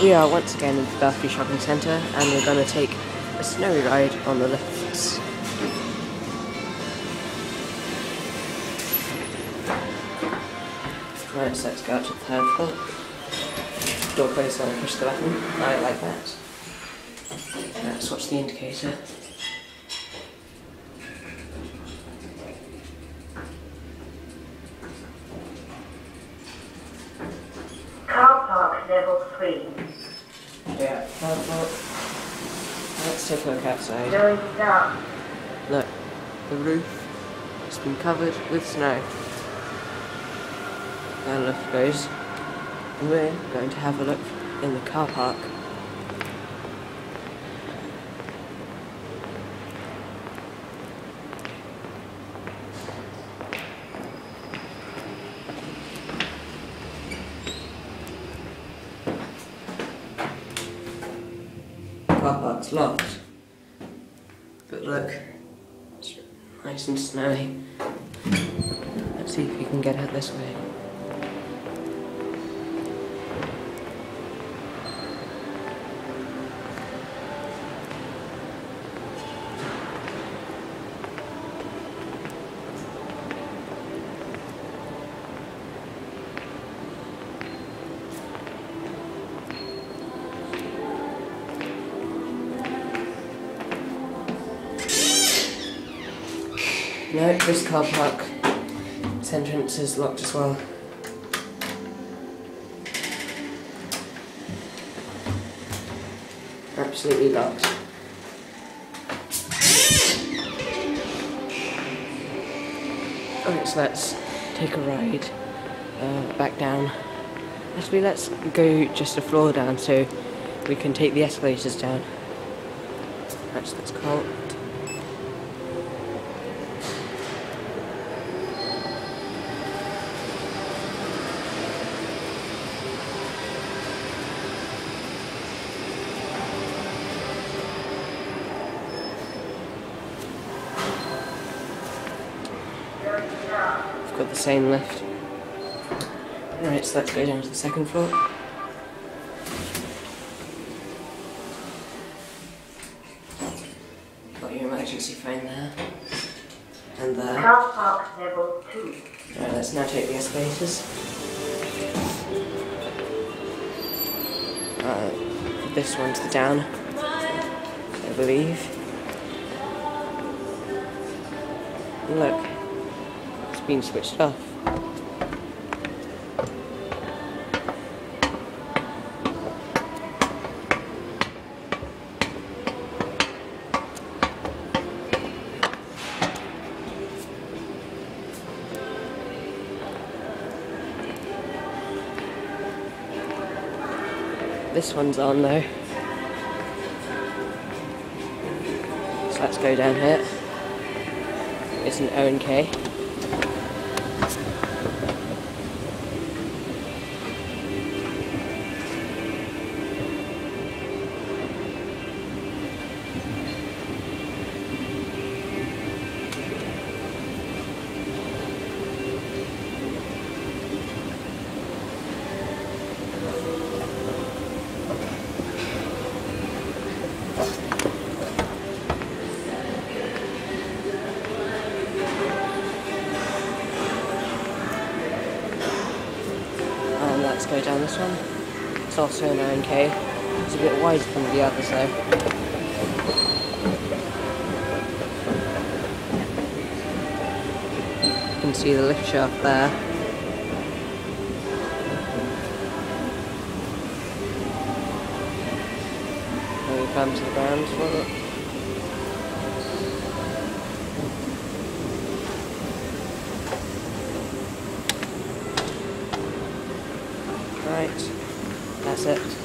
We are once again in the Belfry Shopping Centre and we're going to take a snowy ride on the lifts. Right, so let's go to the third floor. Door closed and push the button. I like that. Let's watch the indicator. Car park level 3. Yeah, third floor. Let's take a look outside. Look, the roof has been covered with snow. The lift goes. We're going to have a look in the car park. Car park's locked. But look, it's nice and snowy. Let's see if we can get out this way. No, this car park entrance is locked as well. Absolutely locked. Okay, so let's take a ride uh, back down. Actually, let's go just a floor down so we can take the escalators down. Actually, that's cold. We've got the same lift. Right, so let's go down to the second floor. Got your emergency phone there. And there. Car park level 2. Right, let's now take the escalators. Uh, this one's the down, I believe. Look, been switched off. This one's on though. So let's go down here. It's an O let's go down this one. It's also an O and K. It's a bit wider than the others though. You can see the lift shaft there. Come to the ground Right, that's it.